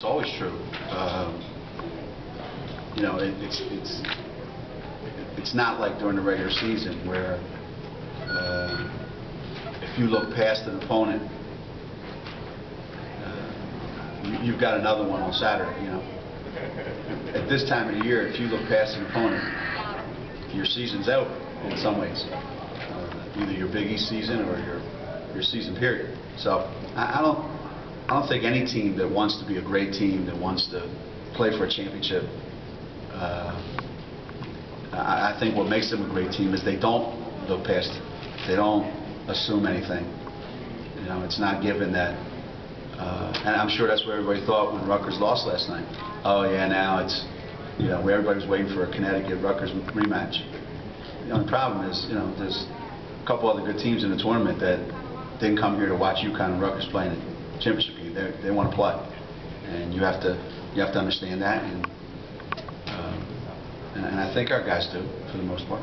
It's always true. Um, You know, it- it's, it's, it's not like during the regular season where uh, if you look past an opponent, uh, you- you've got another one on Saturday, you know. At this time of the year, if you look past an opponent, your season's out in some ways. Uh, Either your Big East season or your, your season period. So I I don't, I don't think any team that wants to be a great team, that wants to play for a championship, uh, I I think what makes them a great team is they don't look past, they don't assume anything. You know, it's not given that, uh, and I'm sure that's what everybody thought when Rutgers lost last night. Oh, yeah, now it's, you know, where everybody was waiting for a Connecticut-Rutgers rematch. The only problem is, you know, there's a couple other good teams in the tournament that didn't come here to watch UConn and Rutgers play in the championship game. They they want to play, and you have to you have to understand that, and um, and and I think our guys do for the most part.